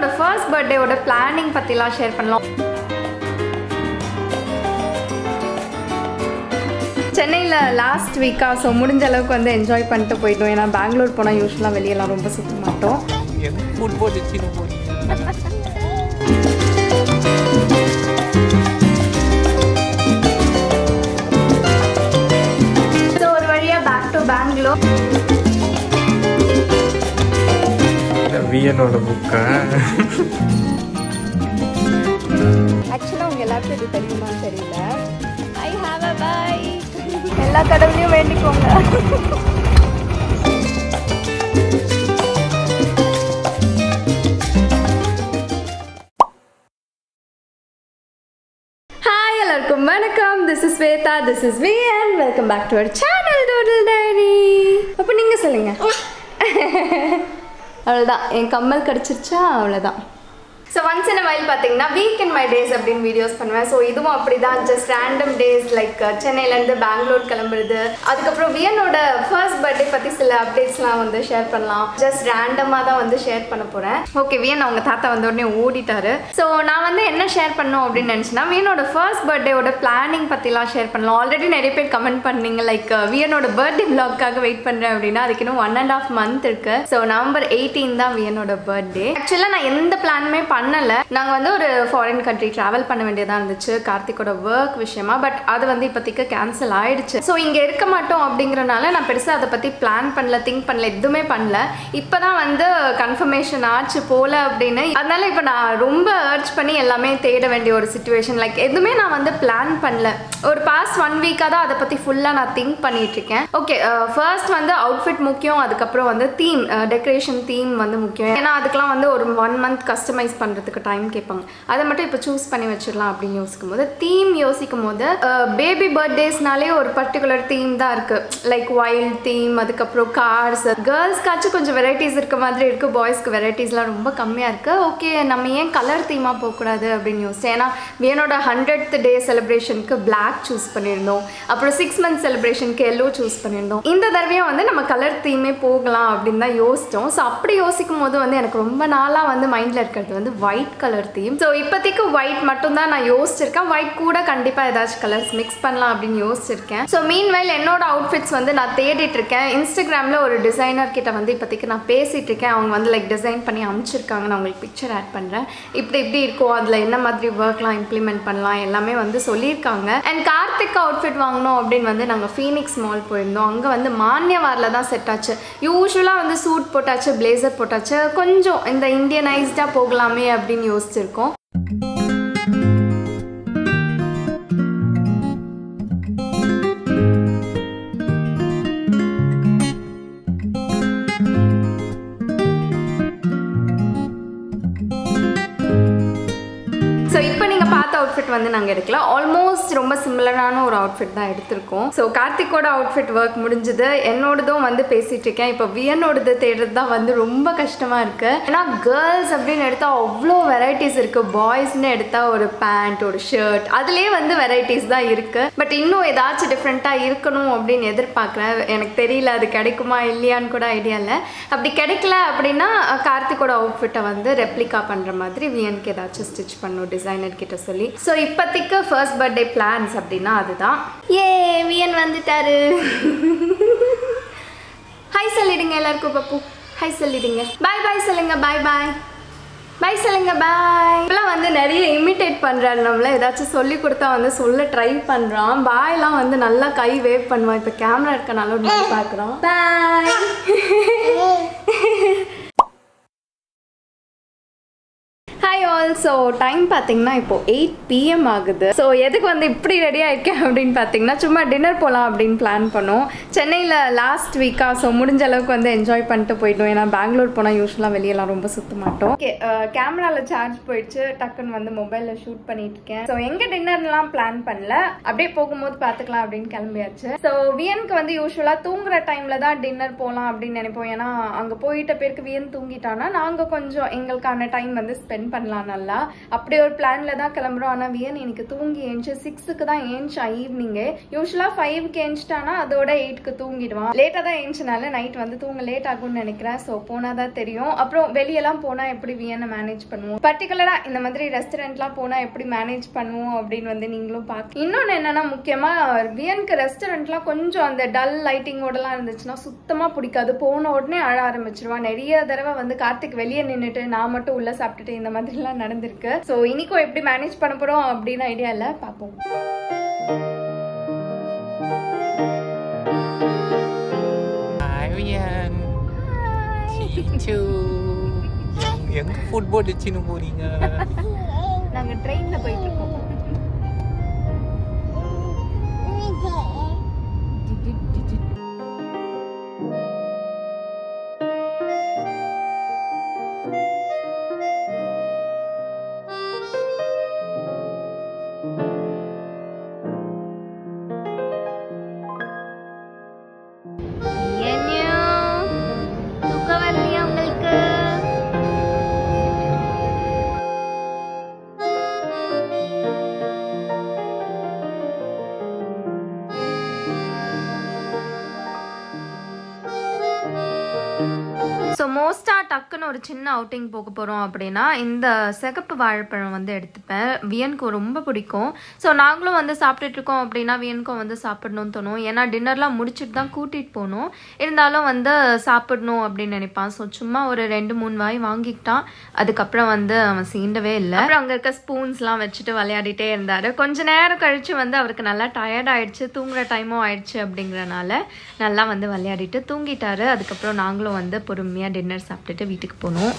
வியனோட first பர்த்டேவோட planning பற்றிலாம் share பண்ணலாம். சென்னையில் லாஸ்ட் வீக்கா ஸோ முடிஞ்ச அளவுக்கு வந்து என்ஜாய் பண்ணிட்டு போயிட்டோம். ஏன்னா பெங்களூர் போனால் யூஸ்வலாக வெளியெல்லாம் ரொம்ப சுற்ற மாட்டோம். ஸோ ஒரு வழியாக பேக் டு பெங்களூர் வியனோட புக்கா ஆக்சுவலாக உங்க எல்லாருக்கும் இது தெரியல. ஐ ஹாவ் அ பை எல்லா கடவுளையும் வேண்டிக்கோங்க. எல்லாருக்கும் வணக்கம். This is Shweta this is Vi and welcome back to our channel total diary அப்போ நீங்கள் சொல்லுங்க. அவ்வளோதான் என் கம்மல் கிடச்சிருச்சா? அவ்வளோதான் ஸோ ஒன்ஸ் இன் வைல் பார்த்தீங்கன்னா வீக் இன் மை டேஸ் அப்படின்னு வீடியோஸ் பண்ணுவேன். ஸோ இதுவும் அப்படி தான் ஜஸ்ட் ரேண்டம் டேஸ் லைக் சென்னையிலேருந்து பெங்களூர் கிளம்புறது. அதுக்கப்புறம் வியனோட ஃபர்ஸ்ட் பர்த்டே பற்றி சில அப்டேட்ஸ்லாம் வந்து ஷேர் பண்ணலாம். ஜஸ்ட் ரேண்டமாக தான் வந்து ஷேர் பண்ண போகிறேன் ஓகே வியன் அவங்க தாத்தா வந்த உடனே ஓடிட்டாரு. ஸோ நான் வந்து என்ன ஷேர் பண்ணோம் அப்படின்னு நினச்சினா வியனோட ஃபர்ஸ்ட் பர்த்டேவோட பிளானிங் பற்றிலாம் ஷேர் பண்ணலாம். ஆல்ரெடி நிறைய பேர் கமெண்ட் பண்ணீங்க. லைக் uh, வியனோட பர்த்டே பிளாக்காக வெயிட் பண்ணுறேன் அப்படின்னா அதுக்கு இன்னும் ஒன் அண்ட் ஆஃப் மந்த் இருக்கு. ஸோ நவம்பர் எயிட்டீன் தான் வியனோட பர்த்டே ஆக்சுவலாக நான் எந்த பிளானுமே பண்ணலை. நாங்கள் வந்து ஒரு ஃபாரின் கண்ட்ரி ட்ராவல் பண்ண வேண்டியதாக இருந்துச்சு. கார்த்திகோட ஒர்க் விஷயமா பட் அது வந்து இப்போதைக்கு கேன்சல் ஆயிடுச்சு. ஸோ இங்கே இருக்க மாட்டோம் அப்படிங்கிறனால நான் பெருசாக அதை பற்றி பிளான் பண்ணல திங்க் பண்ணல எதுவுமே பண்ணல. இப்போ தான் வந்து கன்ஃபர்மேஷன் ஆச்சு போல அப்படின்னு. அதனால இப்போ நான் ரொம்ப அர்ச் பண்ணி எல்லாமே தேட வேண்டிய ஒரு சுச்சுவேஷன் லைக் எதுவுமே நான் வந்து பிளான் பண்ணல. ஒரு பாஸ்ட் ஒன் வீக்காக தான் அதை பற்றி ஃபுல்லாக நான் திங்க் பண்ணிட்டு இருக்கேன் ஓகே ஃபர்ஸ்ட் uh, வந்து அவுட்ஃபிட் முக்கியம் அதுக்கப்புறம் வந்து தீம் டெக்கரேஷன் தீம் வந்து முக்கியம். ஏன்னா அதுக்கெலாம் வந்து ஒரு ஒன் மந்த் கஸ்டமைஸ் பண்ணுறதுக்கு டைம் கேட்பாங்க. அதை மட்டும் இப்போ சூஸ் பண்ணி வச்சிடலாம் அப்படின்னு யோசிக்கும் போது தீம் யோசிக்கும் போது பேபி பர்த்டேஸ்னாலே ஒரு பர்டிகுலர் தீம் தான் இருக்குது லைக் வைல்ட் தீம் அதுக்கப்புறம் கார்ஸ் கேர்ள்ஸ்க்காச்சும் கொஞ்சம் வெரைட்டிஸ் இருக்க மாதிரி இருக்குது பாய்ஸ்க்கு வெரைட்டிஸ்லாம் ரொம்ப கம்மியாக இருக்குது ஓகே நம்ம ஏன் கலர் தீமாக போகக்கூடாது அப்படின்னு யோசிச்சேன். ஏன்னா வேனோட ஹண்ட்ரட் டே செலிப்ரேஷனுக்கு பிளாக் சூஸ் பண்ணியிருந்தோம். அப்புறம் சிக்ஸ் மந்த் செலிப்ரேஷனுக்கு எல்லோ சூஸ் பண்ணியிருந்தோம். இந்த தடவையும் வந்து நம்ம கலர் தீமே போகலாம் அப்படின்னு தான் யோசித்தோம் ஸோ அப்படி யோசிக்கும் போது வந்து எனக்கு ரொம்ப நாளாக வந்து மைண்டில் இருக்கிறது வந்து ஒயிட் கலர் தீம் ஸோ இப்போதைக்கு ஒயிட் மட்டும்தான் நான் யோசிச்சிருக்கேன். ஒயிட் கூட கண்டிப்பாக ஏதாச்சும் கலர்ஸ் மிக்ஸ் பண்ணலாம் அப்படின்னு யோசிச்சிருக்கேன். ஸோ மீன் வைல் என்னோட அவுட்ஃபிட்ஸ் வந்து நான் தேடிட்டு இருக்கேன் இன்ஸ்டாகிராமில் ஒரு டிசைனர் கிட்ட வந்து இப்போதைக்கு நான் பேசிகிட்டு இருக்கேன் அவங்க வந்து லைக் டிசைன் பண்ணி அனுப்பிச்சிருக்காங்க நான் உங்களுக்கு பிக்சர் ஆட் பண்ணுறேன் இப்படி இப்படி இருக்கும் அதில் என்ன மாதிரி ஒர்க்லாம் இம்ப்ளிமெண்ட் பண்ணலாம் எல்லாமே வந்து சொல்லியிருக்காங்க. அண்ட் கார்த்திக் அவுட்ஃபிட் வாங்கணும் அப்படின்னு வந்து நாங்கள் ஃபீனிக்ஸ் மால் போயிருந்தோம். அங்கே வந்து மானியவாரில் தான் செட் ஆச்சு. யூஸ்வலாக வந்து சூட் போட்டாச்சு பிளேசர் போட்டாச்சு. கொஞ்சம் இந்த இந்தியனைஸ்டாக போகலாமே அப்படின்னு யோசிச்சிருக்கோம். அவுட்ஃபிட் வந்து நாங்கள் எடுக்கல. ஆல்மோஸ்ட் ரொம்ப சிமிலரான ஒரு அவுட்ஃபிட் தான் எடுத்திருக்கோம். ஸோ கார்த்திக்கோட அவுட்ஃபிட் ஒர்க் முடிஞ்சது. என்னோடதும் வந்து பேசிகிட்டு இருக்கேன். இப்போ வியனோடது தேடுறது தான் வந்து ரொம்ப கஷ்டமாக இருக்குது ஏன்னா கேர்ள்ஸ் அப்படின்னு எடுத்தால் அவ்வளோ வெரைட்டிஸ் இருக்குது பாய்ஸ்னு எடுத்தால் ஒரு பேண்ட் ஒரு ஷர்ட் அதுலேயே வந்து வெரைட்டிஸ் தான் இருக்குது பட் இன்னும் ஏதாச்சும் டிஃப்ரெண்ட்டாக இருக்கணும் அப்படின்னு எதிர்பார்க்குறேன். எனக்கு தெரியல அது கிடைக்குமா இல்லையான்னு கூட ஐடியா இல்லை. அப்படி கிடைக்கல அப்படின்னா கார்த்திக்கோட அவுட்ஃபிட்டை வந்து ரெப்ளிகா பண்ணுற மாதிரி வியனுக்கு ஏதாச்சும் ஸ்டிச் பண்ணும் டிசைனர் கிட்ட சொல்லி. ஸோ இப்போதைக்கு ஃபர்ஸ்ட் பர்த்டே பிளான்ஸ் அப்படின்னா அதுதான். ஏ வியன் வந்துட்டாரு. ஹாய் சொல்லிடுங்க எல்லாருக்கும் பப்பு. ஹாய் சொல்லிடுங்க. பாய் பாய் சொல்லுங்க. பாய் பாய் பாய் சொல்லுங்க பாய் இப்பெல்லாம் வந்து நிறைய இமிட்டேட் பண்ணுறாரு நம்மள. ஏதாச்சும் சொல்லி கொடுத்தா வந்து சொல்ல ட்ரை பண்ணுறான் பாய்லாம் வந்து நல்லா கை வேவ் பண்ணுவான். இப்போ கேமரா இருக்கனால ஒரு பார்க்குறோம் bye hi all so time பார்த்தீங்கன்னா இப்போ எயிட் பிஎம் ஆகுது. ஸோ எதுக்கு வந்து இப்படி ரெடி ஆயிருக்கேன் அப்படின்னு பார்த்தீங்கன்னா சும்மா டின்னர் போகலாம் அப்படின்னு பிளான் பண்ணோம். சென்னையில் லாஸ்ட் வீக்காக ஸோ முடிஞ்ச அளவுக்கு வந்து என்ஜாய் பண்ணிட்டு போயிட்டோம். ஏன்னா பெங்களூர் போனால் யூஸ்வலாக வெளியெல்லாம் ரொம்ப சுத்த மாட்டோம் ஓகே கேமராவில் சார்ஜ் போயிடுச்சு. டக்குன்னு வந்து மொபைலில் ஷூட் பண்ணிட்டு இருக்கேன் ஸோ எங்கே டின்னர்லாம் பிளான் பண்ணல. அப்படியே போகும்போது பார்த்துக்கலாம் அப்படின்னு கிளம்பியாச்சு. ஸோ வியனுக்கு வந்து யூஸ்வலாக தூங்குற டைமில் தான் டின்னர் போகலாம் அப்படின்னு நினைப்போம். ஏன்னா அங்கே போயிட்ட பேருக்கு வியன் தூங்கிட்டானா நாங்கள் கொஞ்சம் எங்களுக்கான டைம் வந்து ஸ்பெண்ட் பண்ணலாம். பண்ணலாம் நல்லா. அப்படி ஒரு பிளான்ல தான் கிளம்புறோம். ஆனால் வியன் எனக்கு தூங்கி ஏஞ்சி சிக்ஸுக்கு தான் ஏஞ்சா ஈவினிங்கே யூஸ்வலாக ஃபைவ்க்கு ஏஞ்சிட்டானா அதோட எயிட்க்கு தூங்கிடுவான். லேட்டாக தான் ஏஞ்சினால நைட் வந்து தூங்க லேட் ஆகும்னு நினைக்கிறேன். ஸோ போனால் தான் தெரியும். அப்புறம் வெளியெல்லாம் போனால் எப்படி வியனை மேனேஜ் பண்ணுவோம்? பர்டிகுலராக இந்த மாதிரி ரெஸ்டாரண்ட்லாம் போனால் எப்படி மேனேஜ் பண்ணுவோம் அப்படின்னு வந்து நீங்களும் பார்க்க இன்னொன்று என்னன்னா முக்கியமாக வியனுக்கு ரெஸ்டாரண்ட்லாம் கொஞ்சம் அந்த டல் லைட்டிங்கோடலாம் இருந்துச்சுன்னா சுத்தமாக பிடிக்காது. போன உடனே அழ ஆரம்பிச்சிருவான் நிறைய தடவை வந்து கார்த்திக் வெளியே நின்றுட்டு நான் மட்டும் உள்ள சாப்பிட்டுட்டு இந்த மாதிரி மாதிரிலாம் நடந்திருக்கு. ஸோ இன்னைக்கும் எப்படி மேனேஜ் பண்ண போகிறோம் அப்படின்னு ஐடியா இல்லை பார்ப்போம். எங்க ஃபுட்பால் வச்சுன்னு போறீங்க? நாங்கள் ட்ரெயினில் போயிட்டு இருக்கோம். ஒரு சின்ன அவுட்டிங் போக போகிறோம் அப்படின்னா இந்த சிகப்பு வாழைப்பழம் வந்து எடுத்துப்பேன். வியனுக்கு ரொம்ப பிடிக்கும். ஸோ நாங்களும் வந்து சாப்பிட்டுட்டு இருக்கோம் அப்படின்னா வியனுக்கும் வந்து சாப்பிடணும்னு தோணும். ஏன்னா டின்னர்லாம் முடிச்சுட்டு தான் கூட்டிகிட்டு போகணும். இருந்தாலும் வந்து சாப்பிடணும் அப்படின்னு நினைப்பான். ஸோ சும்மா ஒரு ரெண்டு மூணு வாய் வாங்கிக்கிட்டான். அதுக்கப்புறம் வந்து அவன் சீண்டவே இல்லை. அப்புறம் அங்கே இருக்க ஸ்பூன்ஸ்லாம் வச்சுட்டு விளையாடிட்டே இருந்தார். கொஞ்ச நேரம் கழித்து வந்து அவருக்கு நல்லா டயர்ட் ஆயிடுச்சு. தூங்குற டைமும் ஆயிடுச்சு அப்படிங்கிறனால நல்லா வந்து விளையாடிட்டு தூங்கிட்டாரு. அதுக்கப்புறம் நாங்களும் வந்து பொறுமையாக டின்னர் சாப்பிட்டுட்டு வீட்டுக்கு போனோம்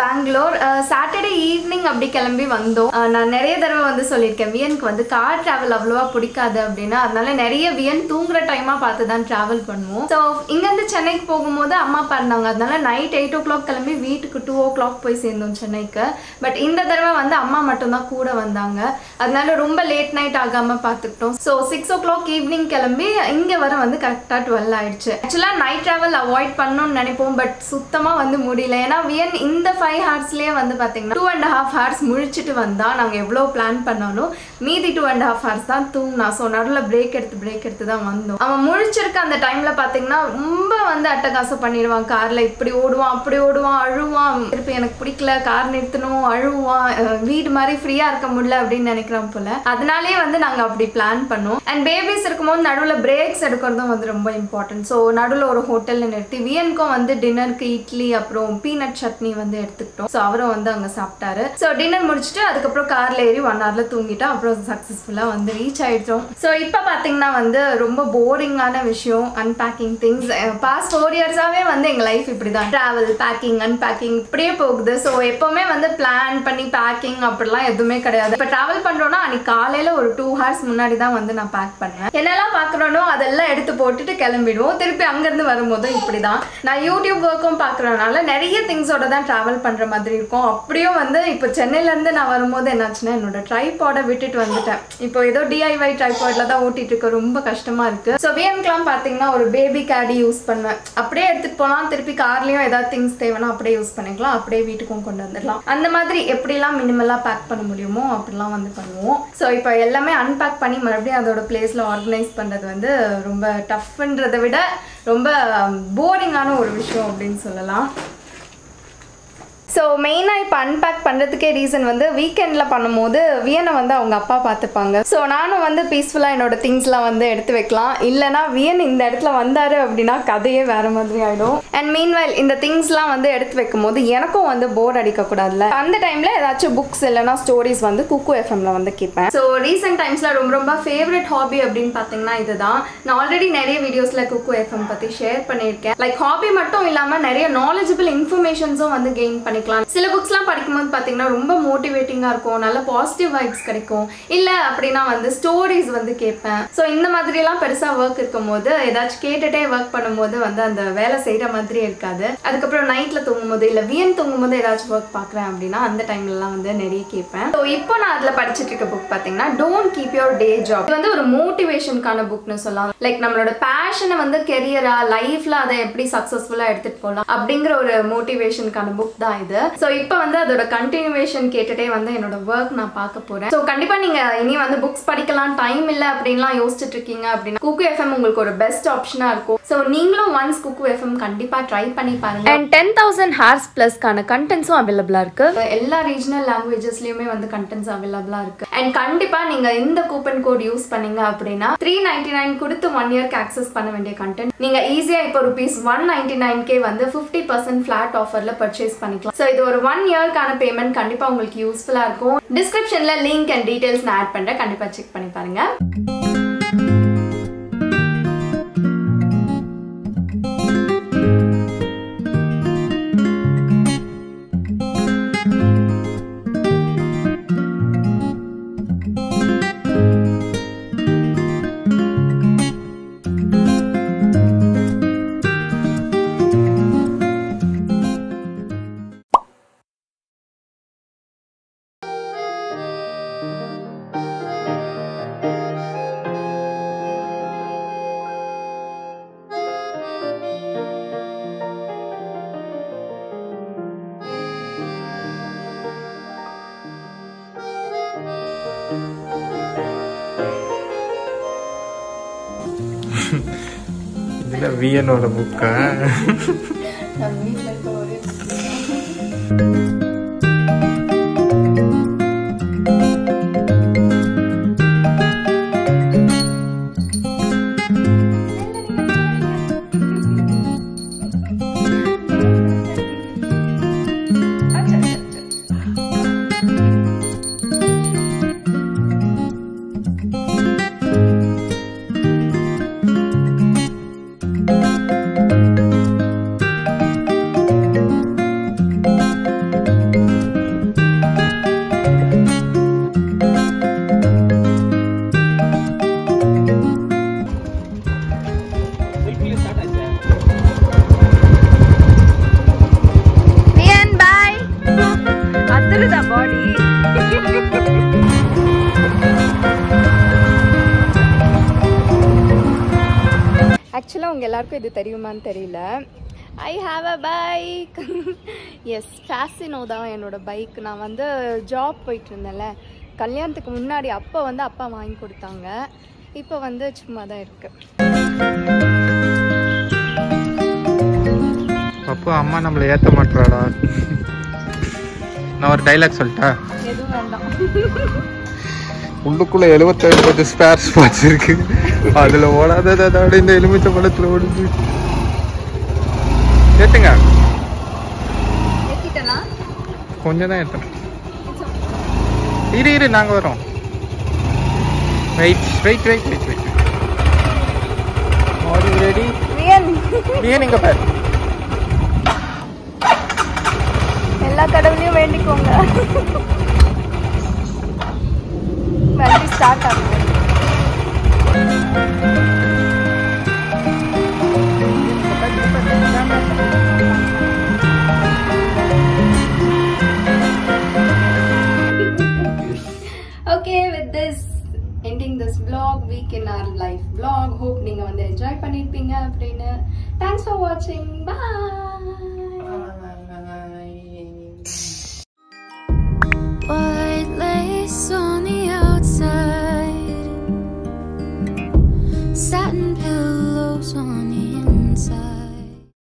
வழியாக பேக் ஈவினிங் அப்படி கிளம்பி வந்தோம். நான் நிறைய தடவை வந்து சொல்லியிருக்கேன் வியனுக்கு வந்து கார் ட்ராவல் அவ்வளோவா பிடிக்காது அப்படின்னா அதனால நிறைய வியன் தூங்குற டைமாக பார்த்து தான் ட்ராவல் பண்ணுவோம். ஸோ இங்கேருந்து சென்னைக்கு போகும்போது அம்மா அப்பா இருந்தாங்க. அதனால நைட் எயிட் ஓ கிளாக் கிளம்பி வீட்டுக்கு டூ ஓ கிளாக் போய் சேர்ந்தோம் சென்னைக்கு. பட் இந்த தடவை வந்து அம்மா மட்டும்தான் கூட வந்தாங்க. அதனால ரொம்ப லேட் நைட் ஆகாமல் பார்த்துக்கிட்டோம். So six o'clock evening கிளம்பி இங்கே வர வந்து கரெக்டாக டுவெல் ஆயிடுச்சு. ஆக்சுவலாக நைட் ட்ராவல் அவாய்ட் பண்ணணும்னு நினைப்போம் பட் சுத்தமாக வந்து முடியல. ஏன்னா வியன் இந்த ஃபைவ் ஹார்ஸ்லேயே வந்து பார்த்தீங்கன்னா டூ அண்ட் ஹாஃப் ஹவர்ஸ் முழிச்சிட்டு வந்தால் நாங்கள் எவ்வளோ பிளான் பண்ணாலும் மீதி டூ அண்ட் ஹாஃப் ஹவர்ஸ் தான் தூங்கினா. ஸோ நடுவில் பிரேக் எடுத்து பிரேக் எடுத்து தான் வந்தோம். அவன் முழிச்சிருக்க அந்த டைமில் பார்த்தீங்கன்னா ரொம்ப வந்து அட்டகாசம் பண்ணிடுவான். காரில் இப்படி ஓடுவான் அப்படி ஓடுவான் அழுவான். திருப்பி எனக்கு பிடிக்கல கார் நிறுத்தணும் அழுவான். வீடு மாதிரி ஃப்ரீயாக இருக்க முடியல அப்படின்னு நினைக்கிறோம் போல. அதனாலே வந்து நாங்கள் அப்படி பிளான் பண்ணோம். அண்ட் பேபிஸ் இருக்கும்போது நடுவில் பிரேக்ஸ் எடுக்கிறதும் வந்து ரொம்ப இம்பார்ட்டன்ட் ஸோ நடுவில் ஒரு ஹோட்டலில் நிறுத்தி வியனுக்கும் வந்து டின்னருக்கு இட்லி அப்புறம் பீனட் சட்னி வந்து எடுத்துக்கிட்டோம். ஸோ அவரும் வந்து அங்கே சாப்பிட்டாரு. ஸோ டின்னர் முடிச்சுட்டு அதுக்கப்புறம் காரில் ஏறி ஒன் ஹவரில் தூங்கிட்டோம். அப்புறம் சக்ஸஸ்ஃபுல்லாக வந்து ரீச் ஆயிட்டோம். ஸோ இப்போ பார்த்தீங்கன்னா வந்து ரொம்ப போரிங்கான விஷயம் அன்பேக்கிங் திங்ஸ் பாஸ்ட் ஃபோர் இயர்ஸாகவே வந்து எங்கள் லைஃப் இப்படி தான் ட்ராவல் பேக்கிங் அன்பேக்கிங் இப்படியே போகுது. ஸோ எப்போவுமே வந்து பிளான் பண்ணி பேக்கிங் அப்படிலாம் எதுவுமே கிடையாது. இப்போ ட்ராவல் பண்ணுறோன்னா அன்னைக்கு காலையில் ஒரு டூ ஹவர்ஸ் முன்னாடி தான் வந்து நான் பேக் பண்ணுவேன். என்னெல்லாம் பார்க்குறோனோ அதெல்லாம் எடுத்து போட்டுட்டு கிளம்பிடுவோம். திருப்பி அங்கேருந்து வரும்போது இப்படி தான் நான் யூடியூப் ஒர்க்கும் பார்க்குறதுனால நிறைய திங்ஸோட தான் ட்ராவல் பண்ணுற மாதிரி இருக்கும். அப்படியும் வந்து இப்போ சென்னையிலேருந்து நான் வரும்போது என்னாச்சுன்னா என்னோட ட்ரைபாடை விட்டுட்டு வந்துட்டேன். இப்போ ஏதோ டிஐஒய் ட்ரைபாடில் தான் ஓட்டிட்டு இருக்க. ரொம்ப கஷ்டமாக இருக்குது ஸோ விஎம்க்குலாம் பார்த்தீங்கன்னா ஒரு பேபி கேடி யூஸ் பண்ணுவேன். அப்படியே எடுத்துகிட்டு போகலாம் திருப்பி கார்லேயும் ஏதாவது திங்ஸ் தேவைன்னா அப்படியே யூஸ் பண்ணிக்கலாம். அப்படியே வீட்டுக்கும் கொண்டு வந்துடலாம். அந்த மாதிரி எப்படிலாம் மினிமலாக பேக் பண்ண முடியுமோ அப்படிலாம் வந்து பண்ணுவோம். ஸோ இப்போ எல்லாமே அன்பேக் பண்ணி மறுபடியும் அதோட பிளேஸில் ஆர்கனைஸ் பண்ணுறது வந்து ரொம்ப டஃப்ன்றதை விட ரொம்ப um, போரிங்கான ஒரு விஷயம் அப்படின்னு சொல்லலாம். ஸோ மெயினாக இப்போ அன்பேக் பண்ணுறதுக்கே ரீசன் வந்து வீக்கெண்டில் பண்ணும்போது வியனை வந்து அவங்க அப்பா பார்த்துப்பாங்க. ஸோ நானும் வந்து பீஸ்ஃபுல்லாக என்னோட திங்ஸ்லாம் வந்து எடுத்து வைக்கலாம். இல்லைனா வியன் இந்த இடத்துல வந்தார் அப்படின்னா கதையே வேறு மாதிரி ஆகிடும் அண்ட் மீன்வைல் இந்த திங்ஸ்லாம் வந்து எடுத்து வைக்கும் போது எனக்கும் வந்து போர் அடிக்கக்கூடாதுல அந்த டைமில் ஏதாச்சும் புக்ஸ் இல்லைனா ஸ்டோரிஸ் வந்து குக்கு எஃப்எம்ல வந்து கேட்பேன். ஸோ ரீசெண்ட் டைம்ஸில் ரொம்ப ரொம்ப ஃபேவரட் ஹாபி அப்படின்னு பார்த்தீங்கன்னா இதுதான். நான் ஆல்ரெடி நிறைய வீடியோஸில் குக்கு எஃப்எம் பற்றி ஷேர் பண்ணியிருக்கேன். லைக் ஹாபி மட்டும் இல்லாமல் நிறைய நாலேஜபிள் இன்ஃபர்மேஷன்ஸும் வந்து கெயின் பண்ணிக்கலாம் சில புக்ஸ்லாம் படிக்கும்போது பார்த்தீங்கன்னா ரொம்ப மோட்டிவேட்டிங்காக இருக்கும். நல்ல பாசிட்டிவ் வைப்ஸ் கிடைக்கும். இல்லை அப்படின்னா வந்து ஸ்டோரிஸ் வந்து கேட்பேன். ஸோ இந்த மாதிரிலாம் பெருசாக ஒர்க் இருக்கும்போது ஏதாச்சும் கேட்டுட்டே ஒர்க் பண்ணும்போது வந்து அந்த வேலை செய்கிற மாதிரி இருக்காது. அதுக்கப்புறம் நைட்டில் தூங்கும்போது இல்லை வியன் தூங்கும்போது ஏதாச்சும் ஒர்க் பார்க்குறேன் அப்படின்னா அந்த டைம்லலாம் வந்து நிறைய கேட்பேன். ஸோ இப்போ நான் அதில் படிச்சுட்டு இருக்க புக் பார்த்தீங்கன்னா don't keep your day job இது வந்து ஒரு மோட்டிவேஷனுக்கான புக்னு சொல்லலாம். லைக் நம்மளோட பேஷனை வந்து கெரியரா லைஃப்ல அதை எப்படி சக்ஸஸ்ஃபுல்லாக எடுத்துகிட்டு போகலாம் அப்படிங்கிற ஒரு மோட்டிவேஷனுக்கான புக் தான் இது. ஸோ இப்போ வந்து அதோட கண்டினியூவேஷன் கேட்டுட்டே வந்து என்னோட ஒர்க் நான் பார்க்க போகிறேன் ஸோ கண்டிப்பாக நீங்கள் இனி வந்து புக்ஸ் படிக்கலாம் டைம் இல்லை அப்படின்லாம் யோசிச்சுட்டு இருக்கீங்க அப்படின்னா குக்கு எஃப்எம் உங்களுக்கு ஒரு பெஸ்ட் ஆப்ஷனாக இருக்கும். ஸோ நீங்களும் ஒன்ஸ் குக்கு எஃப்எம் கண்டிப்பாக ட்ரை பண்ணி பாருங்க. அண்ட் டென் தௌசண்ட் ஹார்ஸ் ப்ளஸ்க்கான கண்டென்ட்ஸும் அவைலபிளாக இருக்கு. எல்லா ரீஜனல் லாங்குவேஜஸ்லையுமே வந்து கண்டென்ட்ஸ் அவைலபிளாக இருக்கு. அண்ட் கண்டிப்பாக நீங்கள் இந்த கூப்பன் கோட் யூஸ் பண்ணீங்க அப்படின்னா த்ரீ நைன்டி நைன் கொடுத்து ஒன் இயர்க்கு ஆக்சஸ் பண்ண வேண்டிய கண்டென்ட் நீங்கள் ஈஸியாக இப்போ ருபீஸ் ஒன் நைன்டி நைன்கே வந்து ஃபிஃப்டி பர்சன்ட் ஃபிளாட் ஆஃபரில் பர்ச்சேஸ் பண்ணிக்கலாம். ஸோ இது ஒரு ஒன் இயர்க்கான பேமெண்ட் கண்டிப்பாக உங்களுக்கு யூஸ்ஃபுல்லாக இருக்கும். டிஸ்கிரிப்ஷனில் லிங்க் அண்ட் டீட்டெயில்ஸ் நான் ஆட் பண்ணுறேன் கண்டிப்பாக செக் பண்ணி பாருங்க. இதில் புக்கா ஆக்சுவலாக உங்கள் எல்லாருக்கும் இது தெரியுமான்னு தெரியல. I have a bike is Fascino தான் என்னோட பைக் நான் வந்து ஜாப் போயிட்டு இருந்தேன்ல கல்யாணத்துக்கு முன்னாடி அப்போ வந்து அப்பா வாங்கி கொடுத்தாங்க. இப்போ வந்து சும்மா தான் இருக்குது அப்போ அம்மா நம்மளை ஏற்ற மாட்டாடா நான் ஒரு டைலாக் சொல்லிட்டா? எதுவும் வேண்டாம். உள்ளுக்குள்ள எழுபத்தேழு பத்து ஸ்பேர் ஸ்பாட்ஸ் இருக்கு. அதுல ஓடாததாட இந்த எலுமிச்சை பழத்துல ஓடுது. ஏத்துங்க. கொஞ்சம் தான் ஏற்றணும் இரு இரு நாங்க வரோம். Wait wait wait wait wait you ready இங்க பாரு. எல்லா கடவுளையும் வேண்டிக்கோங்க. வண்டி ஸ்டார்ட் ஆகும் okay with this ending this vlog week in our life vlog hope நீங்கள் வந்து என்ஜாய் பண்ணியிருப்பீங்க அப்படின்னு தேங்க்ஸ் ஃபார் வாட்சிங் பாய்